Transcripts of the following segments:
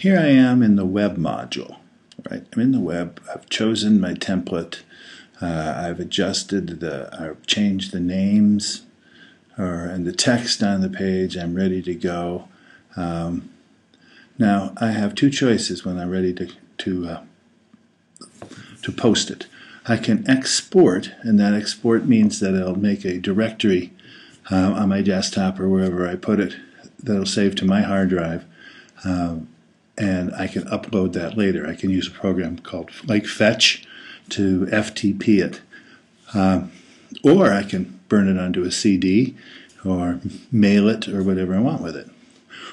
here I am in the web module. Right, I'm in the web. I've chosen my template. Uh, I've adjusted the, I've changed the names or and the text on the page. I'm ready to go. Um, now I have two choices when I'm ready to to uh, to post it. I can export, and that export means that it'll make a directory uh, on my desktop or wherever I put it that'll save to my hard drive. Um, and I can upload that later. I can use a program called like Fetch to FTP it. Um, or I can burn it onto a CD or mail it or whatever I want with it.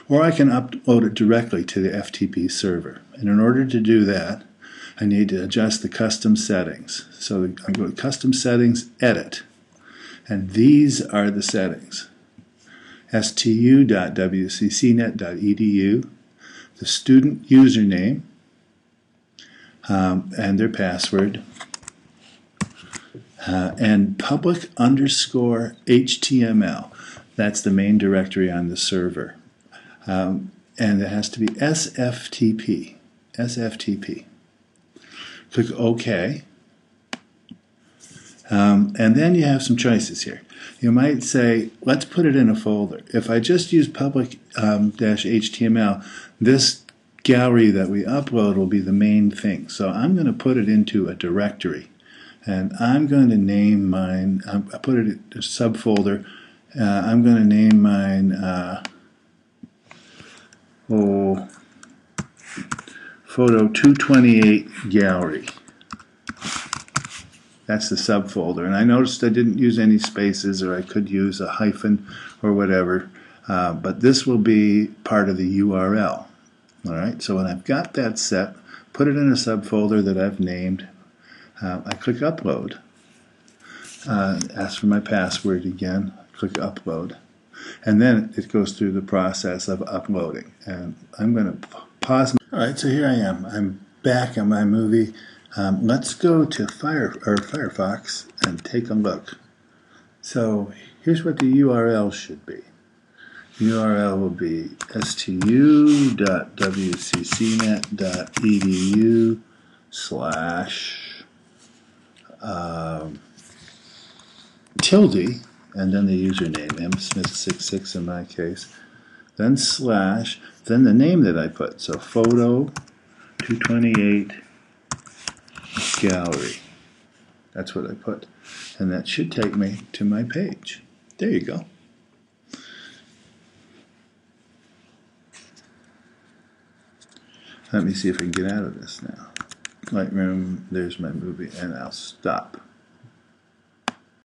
Or I can upload it directly to the FTP server. And in order to do that, I need to adjust the custom settings. So I go to Custom Settings, Edit. And these are the settings. stu.wccnet.edu, the student username, um, and their password, uh, and public underscore HTML. That's the main directory on the server. Um, and it has to be SFTP. SFTP. Click OK. Um, and then you have some choices here. You might say, let's put it in a folder. If I just use public um, HTML, this gallery that we upload will be the main thing. So I'm going to put it into a directory. And I'm going to name mine, I put it in a subfolder. Uh, I'm going to name mine, uh, oh, photo 228 gallery. That's the subfolder. And I noticed I didn't use any spaces or I could use a hyphen or whatever. Uh, but this will be part of the URL. All right, so when I've got that set, put it in a subfolder that I've named. Uh, I click Upload. Uh, ask for my password again. Click Upload. And then it goes through the process of uploading. And I'm going to pause. All right, so here I am. I'm back on my movie. Um, let's go to Fire or Firefox and take a look. So here's what the URL should be. URL will be stu.wccnet.edu slash um, tilde and then the username, msmith66 in my case, then slash, then the name that I put. So photo 228 gallery. That's what I put. And that should take me to my page. There you go. Let me see if I can get out of this now. Lightroom, there's my movie, and I'll stop.